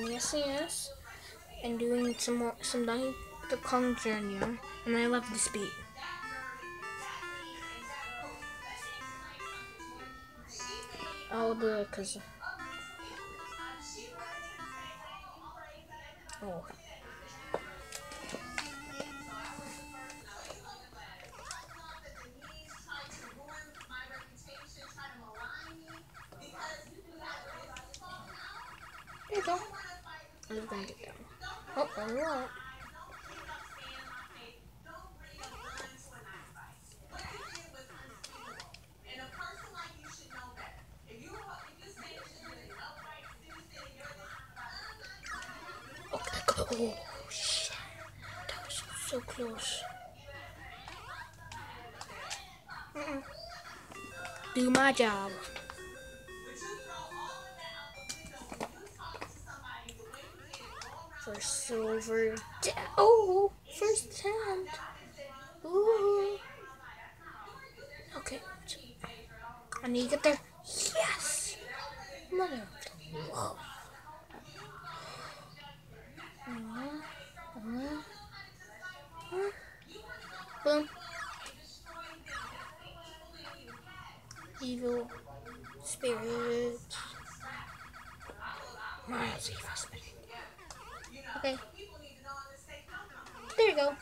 NES and doing some more, some Donkey Kong Jr. and I love this beat. I'll do it because. Oh. There you go. I'm gonna get down. Oh, what? Okay. Oh, shit. That was so close. Mm-mm. Do my job. For silver. Oh, first attempt. Ooh. Okay. I need to get there. Yes. Mother. Whoa. Uh, uh. Boom. Evil spirit. Miles evil spirit. Okay. There you go.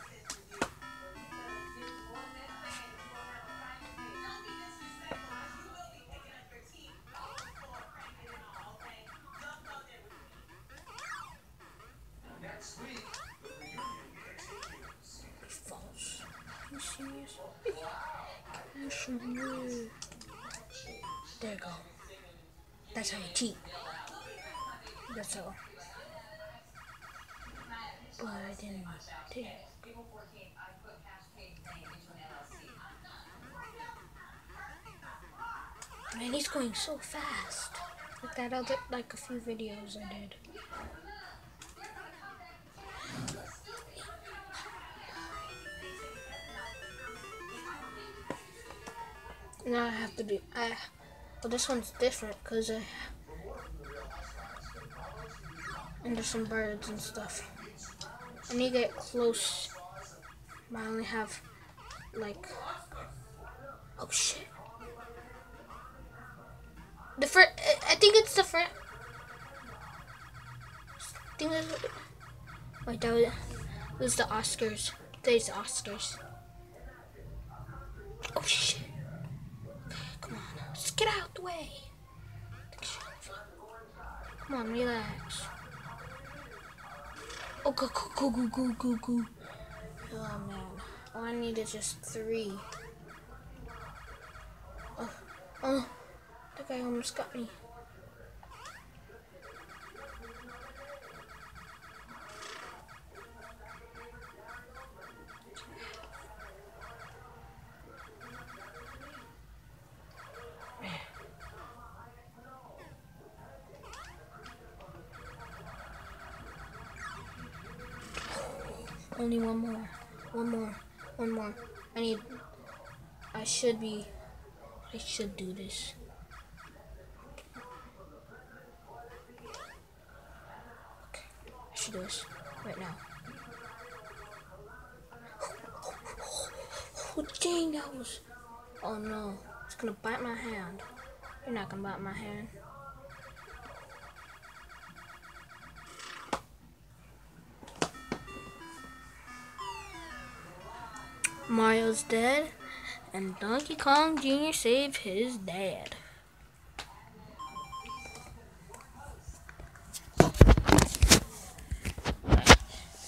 There you go. That's how you cheat. That's how. But I didn't take. Man, he's going so fast. Like that other, like a few videos I did. Now I have to do. I. Well, this one's different because I. And there's some birds and stuff. I need to get close. I only have like. Oh shit. The first. I think it's the first. I think wait, that was, it was the Oscars. Today's the Oscars. Oh shit. Come on. let's get out the way. Come on, relax. Oh, go, go, go, go, go, go. Oh, man. All I need is just three. Oh, oh. That guy almost got me. Only one more. One more. One more. I need. I should be. I should do this. Okay. I should do this right now. Oh, dang, that was. Oh no. It's gonna bite my hand. You're not gonna bite my hand. Mario's dead, and Donkey Kong Jr. saved his dad.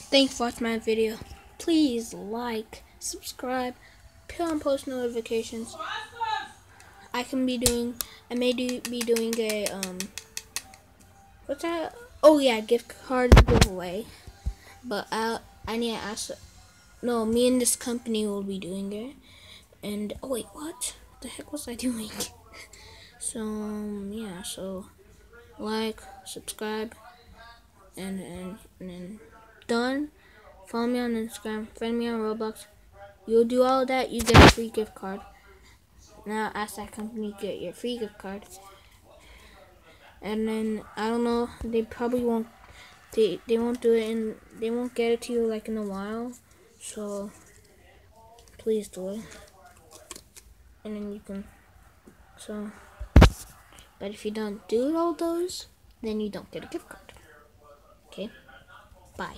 Thanks for watching my video. Please like, subscribe, put on post notifications. I can be doing, I may do, be doing a, um, what's that? Oh yeah, gift card giveaway. But I, I need to ask no, me and this company will be doing it. And oh wait, what? What the heck was I doing? so um, yeah, so like, subscribe, and and and done. Follow me on Instagram, friend me on Roblox. You'll do all that, you get a free gift card. Now ask that company get your free gift card. And then I don't know, they probably won't they they won't do it and they won't get it to you like in a while. So please do it. And then you can so but if you don't do all those, then you don't get a gift card. Okay? Bye.